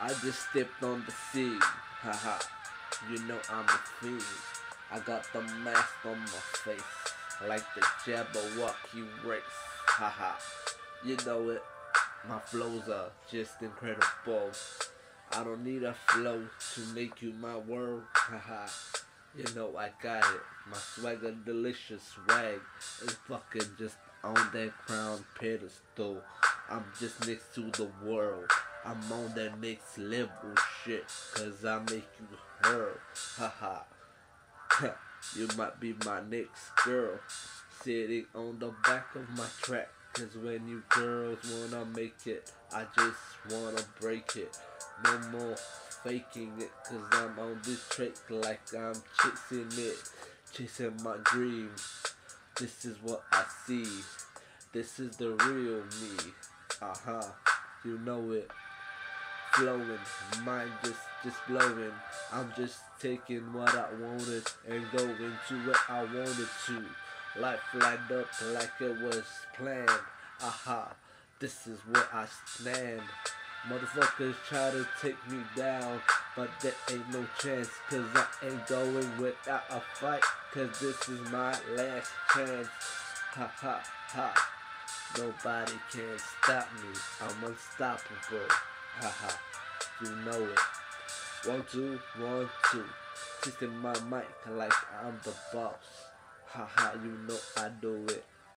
I just stepped on the scene. Haha. you know I'm a fiend. I got the mask on my face. Like the Jabberwocky race. Haha. you know it. My flows are just incredible. I don't need a flow to make you my world. Haha. you know I got it. My swagger delicious swag is fucking just on that crown pedestal. I'm just next to the world. I'm on that next level shit. Cause I make you heard. Haha. you might be my next girl. Sitting on the back of my track. Cause when you girls wanna make it, I just wanna break it. No more faking it, cause I'm on this track like I'm chasing it. Chasing my dreams. This is what I see. This is the real me. Uh huh. You know it. Flowing. Mind just, just blowing. I'm just taking what I wanted and going to what I wanted to. Life lined up like it was planned. Aha, this is where I stand. Motherfuckers try to take me down, but there ain't no chance, cause I ain't going without a fight, cause this is my last chance. Ha ha ha. Nobody can stop me. I'm unstoppable. Ha ha. You know it. One, two, one, two. Twisting my mic like I'm the boss. Haha, you know I do it.